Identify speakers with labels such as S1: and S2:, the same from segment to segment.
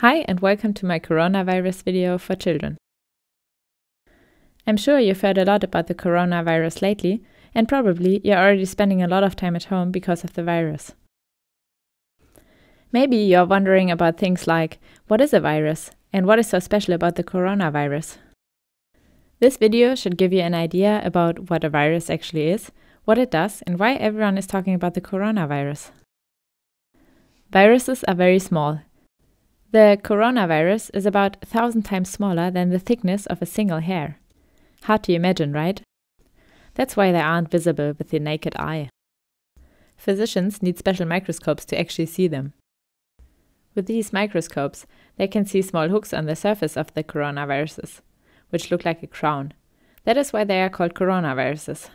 S1: Hi and welcome to my coronavirus video for children. I'm sure you've heard a lot about the coronavirus lately, and probably you're already spending a lot of time at home because of the virus. Maybe you're wondering about things like what is a virus and what is so special about the coronavirus? This video should give you an idea about what a virus actually is, what it does, and why everyone is talking about the coronavirus. Viruses are very small. The coronavirus is about a 1000 times smaller than the thickness of a single hair. Hard to imagine, right? That's why they aren't visible with the naked eye. Physicians need special microscopes to actually see them. With these microscopes, they can see small hooks on the surface of the coronaviruses, which look like a crown. That is why they are called coronaviruses.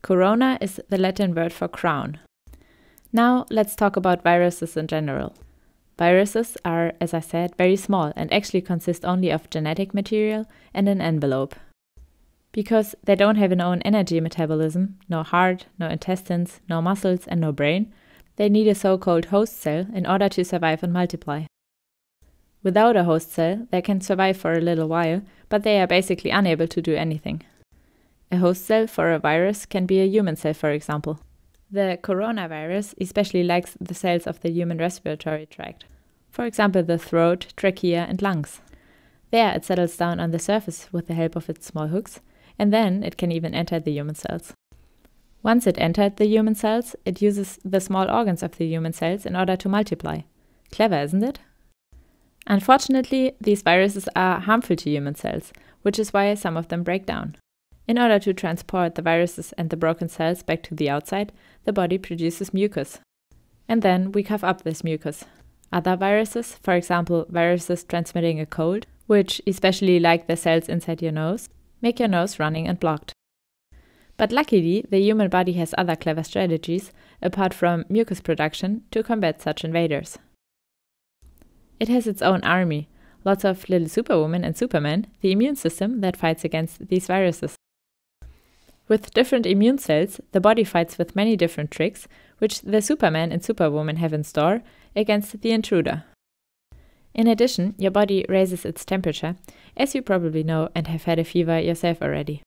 S1: Corona is the Latin word for crown. Now let's talk about viruses in general. Viruses are, as I said, very small and actually consist only of genetic material and an envelope. Because they don't have an own energy metabolism, no heart, no intestines, no muscles, and no brain, they need a so called host cell in order to survive and multiply. Without a host cell, they can survive for a little while, but they are basically unable to do anything. A host cell for a virus can be a human cell, for example. The coronavirus especially likes the cells of the human respiratory tract, for example, the throat, trachea, and lungs. There it settles down on the surface with the help of its small hooks, and then it can even enter the human cells. Once it entered the human cells, it uses the small organs of the human cells in order to multiply. Clever, isn't it? Unfortunately, these viruses are harmful to human cells, which is why some of them break down. In order to transport the viruses and the broken cells back to the outside, the body produces mucus. And then we cough up this mucus. Other viruses, for example, viruses transmitting a cold, which especially like the cells inside your nose, make your nose running and blocked. But luckily, the human body has other clever strategies, apart from mucus production, to combat such invaders. It has its own army, lots of little superwomen and supermen, the immune system that fights against these viruses. With different immune cells, the body fights with many different tricks, which the Superman and Superwoman have in store, against the intruder. In addition, your body raises its temperature, as you probably know and have had a fever yourself already.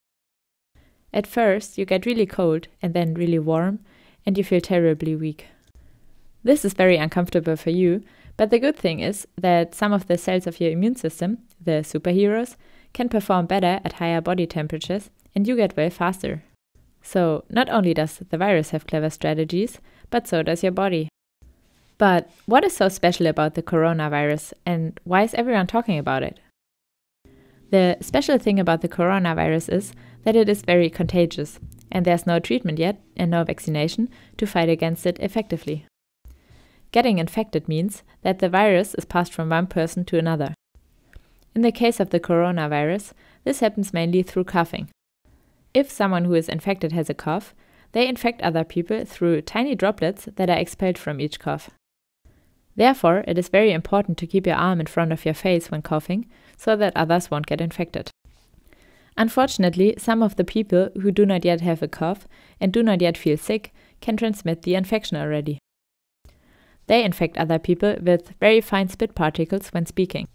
S1: At first, you get really cold and then really warm, and you feel terribly weak. This is very uncomfortable for you, but the good thing is that some of the cells of your immune system, the superheroes, can perform better at higher body temperatures and you get well faster. So, not only does the virus have clever strategies, but so does your body. But what is so special about the coronavirus and why is everyone talking about it? The special thing about the coronavirus is that it is very contagious, and there's no treatment yet and no vaccination to fight against it effectively. Getting infected means that the virus is passed from one person to another. In the case of the coronavirus, this happens mainly through coughing. If someone who is infected has a cough, they infect other people through tiny droplets that are expelled from each cough. Therefore, it is very important to keep your arm in front of your face when coughing so that others won't get infected. Unfortunately, some of the people who do not yet have a cough and do not yet feel sick can transmit the infection already. They infect other people with very fine spit particles when speaking.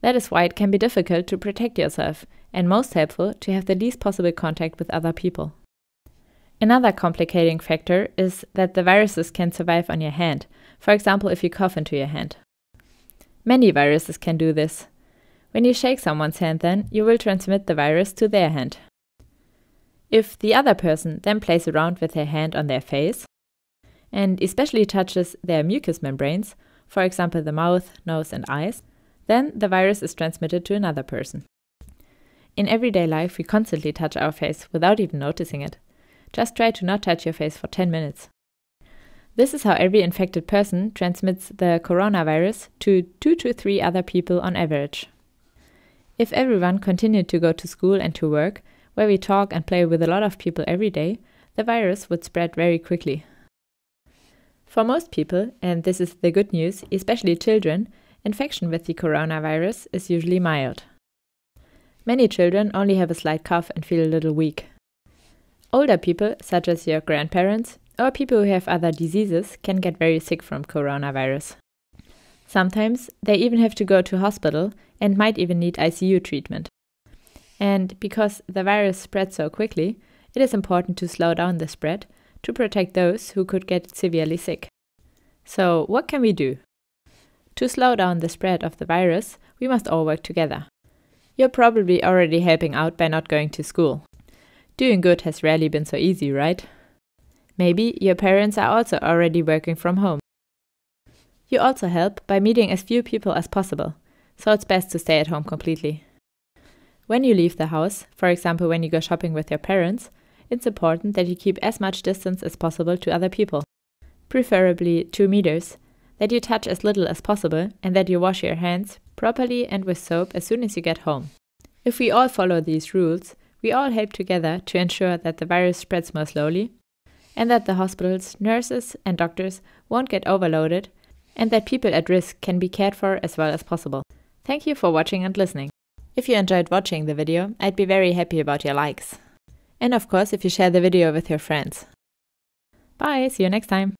S1: That is why it can be difficult to protect yourself and most helpful to have the least possible contact with other people. Another complicating factor is that the viruses can survive on your hand, for example, if you cough into your hand. Many viruses can do this. When you shake someone's hand, then you will transmit the virus to their hand. If the other person then plays around with their hand on their face, and especially touches their mucous membranes, for example, the mouth, nose, and eyes, then the virus is transmitted to another person. In everyday life, we constantly touch our face without even noticing it. Just try to not touch your face for 10 minutes. This is how every infected person transmits the coronavirus to 2 to 3 other people on average. If everyone continued to go to school and to work, where we talk and play with a lot of people every day, the virus would spread very quickly. For most people, and this is the good news, especially children, infection with the coronavirus is usually mild. Many children only have a slight cough and feel a little weak. Older people, such as your grandparents, or people who have other diseases, can get very sick from coronavirus. Sometimes they even have to go to hospital and might even need ICU treatment. And because the virus spreads so quickly, it is important to slow down the spread to protect those who could get severely sick. So, what can we do? To slow down the spread of the virus, we must all work together. You're probably already helping out by not going to school. Doing good has rarely been so easy, right? Maybe your parents are also already working from home. You also help by meeting as few people as possible, so it's best to stay at home completely. When you leave the house, for example when you go shopping with your parents, it's important that you keep as much distance as possible to other people, preferably 2 meters, that you touch as little as possible, and that you wash your hands properly and with soap as soon as you get home. If we all follow these rules, we all help together to ensure that the virus spreads more slowly, and that the hospitals, nurses, and doctors won't get overloaded, and that people at risk can be cared for as well as possible. Thank you for watching and listening. If you enjoyed watching the video, I'd be very happy about your likes. And of course, if you share the video with your friends. Bye, see you next time.